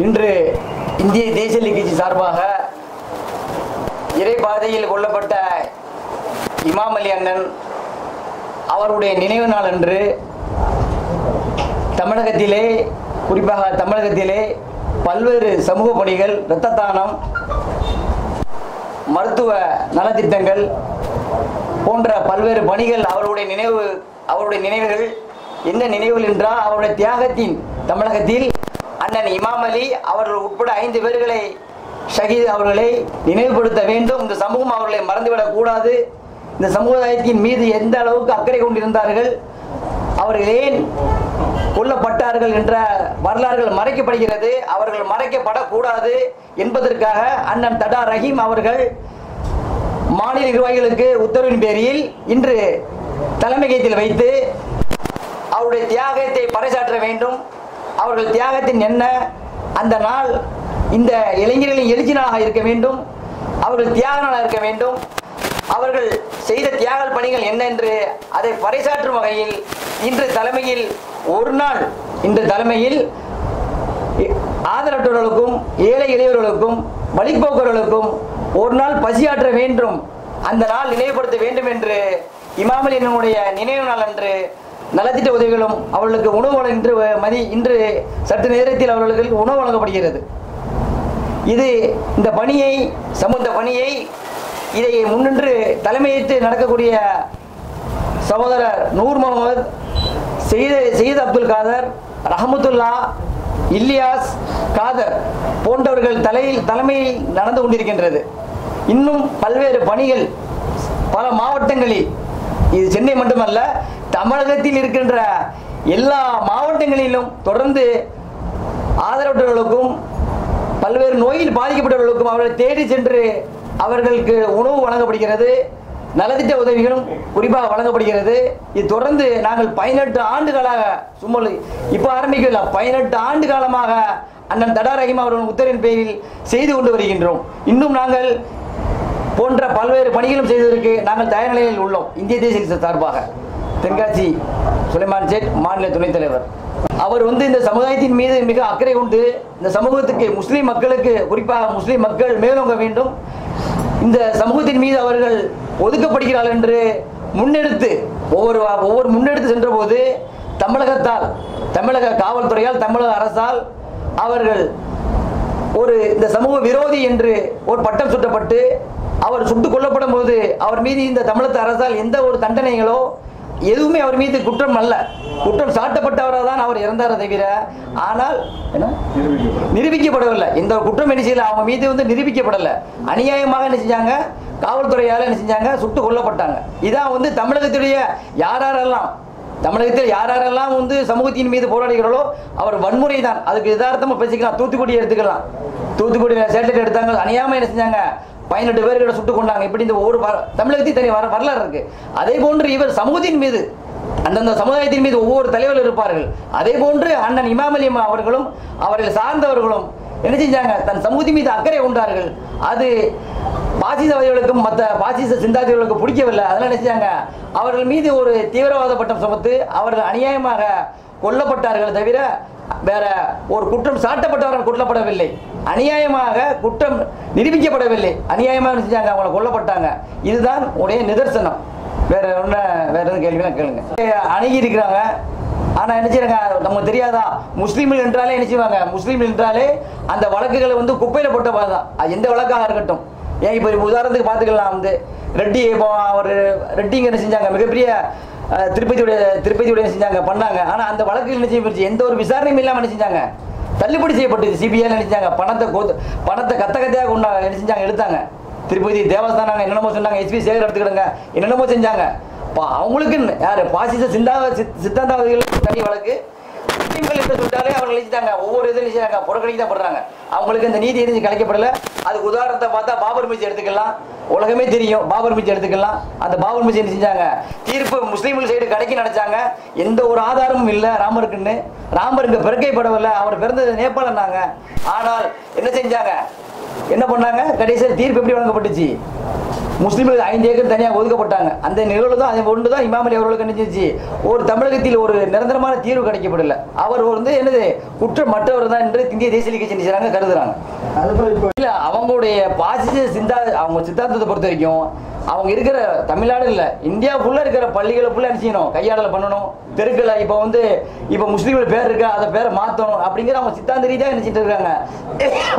இன்று இந்திய தேசிய லீக் கட்சி சார்பாக இறைபாதையில் கொல்லப்பட்ட இமாம் அலி அண்ணன் அவருடைய நினைவு நாள் அன்று தமிழகத்திலே குறிப்பாக தமிழகத்திலே பல்வேறு சமூக பணிகள் இரத்த தானம் மருத்துவ நலத்திட்டங்கள் போன்ற பல்வேறு பணிகள் அவருடைய நினைவு அவருடைய நினைவுகள் என்ன நினைவுகள் என்றால் அவருடைய தியாகத்தின் தமிழகத்தில் அண்ணன் இமாம் அலி அவர்கள் உட்பட ஐந்து பேர்களை ஷஹீத் அவர்களை நினைவுபடுத்த வேண்டும். இந்த சமூகம் அவர்களை மறந்துவிடக் கூடாது. இந்த சமுதாயத்தின் மீது எந்த அளவுக்கு அக்கறை கொண்டிருந்தார்கள் அவர்கள் ஏன் கொல்லப்பட்டார்கள் என்ற வரலாறுகள் மறைக்கப்படுகிறது. அவர்கள் மறைக்கப்படக்கூடாது என்பதற்காக அண்ணன் தடா ரஹீம் அவர்கள் மாநில நிர்வாகிகளுக்கு உத்தரவின் பேரில் இன்று தலைமையகத்தில் வைத்து அவருடைய தியாகத்தை பறைசாற்ற வேண்டும். அவர்கள் தியாகத்தின் என்ன? அந்த நாள் இந்த இளைஞர்களின் எழுச்சி நாளாக இருக்க வேண்டும். அவர்கள் தியாக நாளாக இருக்க வேண்டும். அவர்கள் செய்த தியாக பணிகள் என்ன என்று அதை பறைசாற்றும் வகையில் இன்று தலைமையில் ஒரு நாள் இன்று தலைமையில் ஆதரவற்றவர்களுக்கும் ஏழை எளியவர்களுக்கும் வழிபோக்கர்களுக்கும் ஒரு நாள் பசியாற்ற வேண்டும். அந்த நாள் நினைவுபடுத்த வேண்டும் என்று இமாமல் என்னுடைய நினைவு நாள் அன்று நலத்திட்ட உதவிகளும் அவர்களுக்கு உணவு வழங்க இன்று மதி இன்று சற்று நேரத்தில் அவர்களுக்கு உணவு வழங்கப்படுகிறது. இது இந்த பணியை சமூக பணியை இதை முன்னின்று தலைமையிட்டு நடக்கக்கூடிய சகோதரர் நூர் முகமது செய்த செய்த் அப்துல் காதர் ரஹமத்துல்லா இல்லியாஸ் காதர் போன்றவர்கள் தலையில் தலைமையில் நடந்து கொண்டிருக்கின்றது. இன்னும் பல்வேறு பணிகள் பல மாவட்டங்களில் இது சென்னை மட்டுமல்ல தமிழகத்தில் இருக்கின்ற எல்லா மாவட்டங்களிலும் தொடர்ந்து ஆதரவற்றவர்களுக்கும் பல்வேறு நோயில் பாதிக்கப்பட்டவர்களுக்கும் அவர்களை தேடி சென்று அவர்களுக்கு உணவு வழங்கப்படுகிறது. நலத்திட்ட உதவிகளும் குறிப்பாக வழங்கப்படுகிறது. இது தொடர்ந்து நாங்கள் பதினெட்டு ஆண்டுகளாக சும்மா இப்போ ஆரம்பிக்கல பதினெட்டு ஆண்டு காலமாக அண்ணன் தடா ரஹீம் அவர்கள் உத்தரவின் பேரில் செய்து கொண்டு வருகின்றோம். இன்னும் நாங்கள் போன்ற பல்வேறு பணிகளும் செய்வதற்கு நாங்கள் தயார் நிலையில் உள்ளோம். இந்திய தேசிய சார்பாக. தென்காசி சுலைமான் சேட் மாநில துணைத் தலைவர். அவர் வந்து இந்த சமுதாயத்தின் மீது மிக அக்கறை கொண்டு இந்த சமூகத்துக்கு முஸ்லீம் மக்களுக்கு குறிப்பாக முஸ்லீம் மக்கள் மேலோங்க வேண்டும். இந்த சமூகத்தின் மீது அவர்கள் ஒதுக்கப்படுகிறார்கள் என்று முன்னெடுத்து ஒவ்வொரு ஒவ்வொரு முன்னெடுத்து சென்றபோது தமிழகத்தால் தமிழக காவல்துறையால் தமிழக அரசால் அவர்கள் ஒரு இந்த சமூக விரோதி என்று ஒரு பட்டம் சுட்டப்பட்டு அவர் சுட்டுக் கொல்லப்படும் போது அவர் மீது இந்த தமிழக அரசால் எந்த ஒரு தண்டனைகளோ எதுவுமே அவர் மீது குற்றம் அல்ல. குற்றம் சாட்டப்பட்டவராக தான் அவர் இறந்தாரே தவிர ஆனால் என்ன? நிரூபிக்கப்படவில்லை. ஒரு குற்றம் என்ன செய்யல? அவங்க மீது வந்து நிரூபிக்கப்படலை. அநியாயமாக என்ன செஞ்சாங்க? காவல்துறையால் என்ன செஞ்சாங்க? சுட்டு கொல்லப்பட்டாங்க. இதான் வந்து தமிழகத்துடைய யாரெல்லாம் தமிழகத்தில் யாரெல்லாம் வந்து சமூகத்தின் மீது போராடுகிறார்களோ அவர் வன்முறை தான் அதுக்கு யதார்த்தமாக பேசிக்கலாம். தூத்துக்குடி எடுத்துக்கலாம். தூத்துக்குடி சேட்டலைட் எடுத்தாங்க. அநியாயமாக என்ன செஞ்சாங்க? பதினெட்டு பேர்களை சுட்டு கொண்டாங்க. இப்படி இந்த ஒவ்வொரு தமிழகத்தையும் தனி வர வரலாறு இருக்கு. அதே போன்று இவர் சமூகத்தின் மீது அந்தந்த சமுதாயத்தின் மீது ஒவ்வொரு தலைவர்கள் இருப்பார்கள். அதே போன்று அண்ணன் இமாம் அம்மா அவர்களும் அவர்கள் சார்ந்தவர்களும் என்ன செஞ்சாங்க? தன் சமூகத்தின் மீது அக்கறை கொண்டார்கள். அது பாசிசவாதிகளுக்கும் மற்ற பாசிச சிந்தாதிகளுக்கு பிடிக்கவில்லை. அதனால நினைச்சாங்க அவர்கள் மீது ஒரு தீவிரவாத பட்டம் சுமத்து அவர்கள் அநியாயமாக கொல்லப்பட்டார்கள் தவிர வேற ஒரு குற்றம் சாட்டப்பட்டவர்கள் கொல்லப்படவில்லை. அநியாயமாக குற்றம் நிரூபிக்கப்படவில்லை. அநியாயமாக என்ன செஞ்சாங்க அவங்களை கொல்லப்பட்டாங்க. இதுதான் உடைய நிதர்சனம். வேற ஒன்றும் வேற எதுவும் கேள்விலாம் கேளுங்க. அணுகி இருக்கிறாங்க. ஆனால் என்ன செய்யறாங்க நமக்கு தெரியாதா? முஸ்லீம்கள் என்றாலே என்ன செய்வாங்க? முஸ்லீம் என்றாலே அந்த வழக்குகளை வந்து குப்பையில் போட்ட தான் அது எந்த வழக்காக இருக்கட்டும். ஏன் இப்போ உதாரணத்துக்கு பார்த்துக்கலாம். வந்து ரெட்டி இப்போ ஒரு ரெட்டிங்க என்ன செஞ்சாங்க? மிகப்பெரிய திருப்பதியுடைய திருப்பதியுடைய செஞ்சாங்க? பண்ணாங்க. ஆனால் அந்த வழக்குகள் என்ன செய்யப்படுச்சு எந்த ஒரு விசாரணையும் இல்லாமல் என்ன செஞ்சாங்க? தள்ளுபடி செய்யப்பட்டது. சிபிஐ நினைச்சாங்க. பணத்தை கோத்து பணத்தை கத்த கத்தையாக கொண்டா என்ன செஞ்சாங்க எடுத்தாங்க. திருப்பதி தேவஸ்தானாங்க என்னென்னமோ சொன்னாங்க. எஸ்பி சேகர் எடுத்துக்கிடுங்க என்னென்னமோ செஞ்சாங்க. பா அவங்களுக்கு யார்? பாசிச சிந்தா சித்- சித்தாந்தவாதிகளுக்கு தனி வழக்கு. முஸ்லீம்கள் என்று சொல்லிட்டாலே அவர்கள் நினைச்சிட்டாங்க. ஒவ்வொரு இதில் நினைச்சாங்க புறக்கணிக்கு தான் படுறாங்க. அவங்களுக்கு இந்த நீதி எரிஞ்சு கலைக்கப்படல. அதுக்கு உதாரணத்தை பார்த்தா பாபர் மிச்சி எடுத்துக்கலாம். உலகமே தெரியும். பாபர் மிச்சி எடுத்துக்கலாம். அந்த பாபர் மிச்சி என்ன செஞ்சாங்க? தீர்ப்பு முஸ்லீம்கள் சைடு கடைக்கு நினைச்சாங்க எந்த ஒரு ஆதாரமும் இல்லை ராமருக்குன்னு. ராமர் இங்க பிறக்கைப்படவில்லை. அவர் பிறந்தது நேபாளம்னாங்க ஆனால் என்ன செஞ்சாங்க? என்ன பண்ணாங்க? கடைசியில் தீர்ப்பு எப்படி வழங்கப்பட்டுச்சு? முஸ்லீம்களுக்கு ஐந்து ஏக்கர் தனியாக ஒதுக்கப்பட்டாங்க. அந்த நிகழ்வு தான் அதை ஒன்று தான் இமாமலி அவர்களுக்கு நினைச்சிச்சு ஒரு தமிழகத்தில் ஒரு நிரந்தரமான தீர்வு கிடைக்கப்படல. அவர் வந்து என்னது குற்றமற்றவர் தான் என்று இந்திய தேசிய கட்சி என்ன செய்றாங்க கருதுறாங்க இல்ல அவங்களுடைய பாசிச சிந்தா அவங்க சித்தாந்தத்தை பொறுத்த வரைக்கும் அவங்க இருக்கிற தமிழ்நாடு இல்லை. இந்தியா ஃபுல்லாக இருக்கிற பள்ளிகளை ஃபுல்லாக என்ன செய்யணும்? கையாடல் பண்ணணும். தெருக்களை இப்போ வந்து இப்போ முஸ்லீம்கள் பேர் இருக்கா? அதை பேரை மாற்றணும் அப்படிங்கிற அவங்க சித்தாந்த ரீதியாக நினச்சிட்டு இருக்காங்க.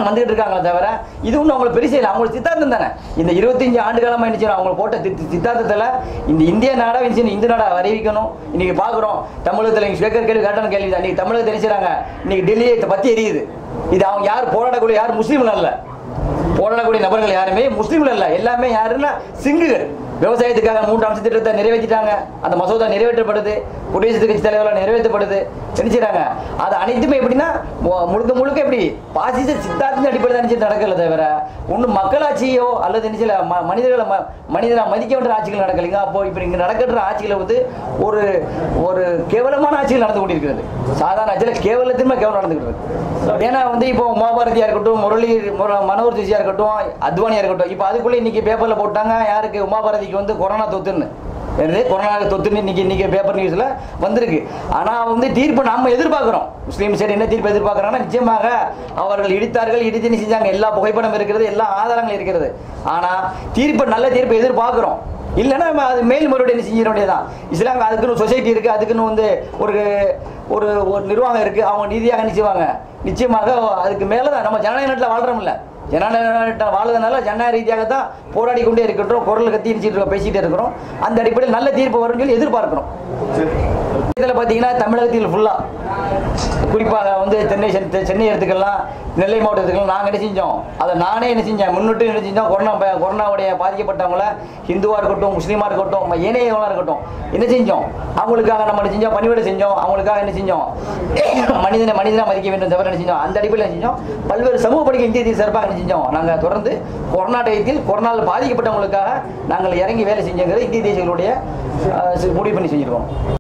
வந்துகிட்டு இருக்காங்களே தவிர இது ஒன்றும் அவங்களை பெருசு இல்லை. அவங்களுக்கு சித்தாந்தம் தானே. இந்த இருபத்தஞ்சு ஆண்டு காலமாக என்ன செய்யணும்? அவங்க போட்ட சித்தாந்தத்தில் இந்த இந்திய நாடாக என்ன இந்து நாடா அறிவிக்கணும். இன்னைக்கு பார்க்குறோம் தமிழகத்தில் இங்க ஸ்பீக்கர் கேள்வி கேட்டான கேள்வி தான் இன்னைக்கு தமிழகத்தை என்ன இன்றைக்கி இன்னைக்கு டெல்லியை பற்றி எரியுது. இது அவங்க யார் போராடக்கூடிய? யார் முஸ்லீம்கள் அல்ல. போடக்கூடிய நபர்கள் யாருமே முஸ்லீம்கள் அல்ல. எல்லாமே யாருன்னா சிங்குகள். விவசாயத்துக்காக மூன்றாம் அம்ச திட்டத்தை நிறைவேற்றிட்டாங்க. அந்த மசோதா நிறைவேற்றப்படுது. குடியரசு கட்சி தலைவரால் நிறைவேற்றப்படுது. நினைச்சிட்டாங்க அது அனைத்துமே எப்படின்னா முழுக்க முழுக்க எப்படி? பாசிச சித்தார்த்தின் அடிப்படையில் நினைச்சு நடக்கல தவிர ஒன்றும் மக்களாட்சியோ அல்லது நினைச்சல மனிதர்களை ம- மனிதனை மதிக்க வேண்டிய ஆட்சிகள் நடக்கலைங்க அப்போ இப்போ இங்கே நடக்கின்ற ஆட்சிகளை வந்து ஒரு ஒரு கேவலமான ஆட்சிகள் நடந்து கொண்டிருக்கிறது. சாதாரண ஆட்சியில் கேவலத்தின்மை கேவலம் நடந்துகிட்டு இருக்கு. ஏன்னா வந்து இப்போ உமாபாரதியா இருக்கட்டும் முரளி முர- மனோகர் இருக்கட்டும் அத்வானியாக இருக்கட்டும் இப்போ அதுக்குள்ளே இன்னைக்கு பேப்பரில் போட்டாங்க யாருக்கு? உமாபாரதிக்கு வந்து கொரோனா தொத்துன்னு. என்னது? கொரோனா தொத்துன்னு இன்னைக்கு இன்னைக்கு பேப்பர் நியூஸில் வந்திருக்கு. ஆனால் வந்து தீர்ப்பு நம்ம எதிர்பார்க்குறோம். முஸ்லீம் சைடு என்ன தீர்ப்பு எதிர்பார்க்குறாங்கன்னா நிச்சயமாக அவர்கள் இடித்தார்கள் இடித்து செஞ்சாங்க. எல்லா புகைப்படம் இருக்கிறது எல்லா ஆதாரங்கள் இருக்கிறது. ஆனால் தீர்ப்பு நல்ல தீர்ப்பு எதிர்பார்க்குறோம். இல்லைன்னா நம்ம அது மேல் என்ன செஞ்சிட வேண்டியதான் இஸ்லாம் அதுக்குன்னு சொசைட்டி இருக்குது அதுக்குன்னு வந்து ஒரு ஒரு ஒரு நிர்வாகம் இருக்குது அவங்க நீதியாக என்ன நிச்சயமாக அதுக்கு மேலே தான் நம்ம ஜனநாயக நாட்டில் வாழ்கிறோம்ல ஜனநாயக நாட்டில் ஜனநாயக ரீதியாக தான் போராடி கொண்டே இருக்கின்றோம் குரல் கத்தி நினைச்சிட்டு பேசிகிட்டே இருக்கிறோம். அந்த அடிப்படையில் நல்ல தீர்ப்பு வரும்னு சொல்லி எதிர்பார்க்கிறோம். இதில் பார்த்தீங்கன்னா தமிழகத்தில் ஃபுல்லாக குறிப்பாக வந்து சென்னை சென்னை எடுத்துக்கலாம் நெல்லை மாவட்டத்துக்கெல்லாம் நாங்கள் என்ன செஞ்சோம்? அதை நானே என்ன செஞ்சேன் முன்னிட்டு என்ன செஞ்சோம் கொரோனா கொரோனாவுடைய பாதிக்கப்பட்டவங்கள ஹிந்துவாக இருக்கட்டும் முஸ்லீமாக இருக்கட்டும் ம- இருக்கட்டும் என்ன செஞ்சோம்? அவங்களுக்காக நம்ம என்ன செஞ்சோம்? பணிவிட செஞ்சோம் அவங்களுக்காக என்ன செஞ்சோம்? மனிதனை மனிதனை மதிக்க வேண்டும் தவிர என்ன செஞ்சோம்? அந்த அடிப்படையில் செஞ்சோம்? பல்வேறு சமூக பணிக்கு இந்திய தேசிய சிறப்பாக என்ன செஞ்சோம்? நாங்கள் தொடர்ந்து கொரோனா டயத்தில் கொரோனாவில் பாதிக்கப்பட்டவங்களுக்காக நாங்கள் இறங்கி வேலை செஞ்சோங்கிறது இந்திய தேசியங்களுடைய முடிவு பண்ணி செஞ்சிருக்கோம்.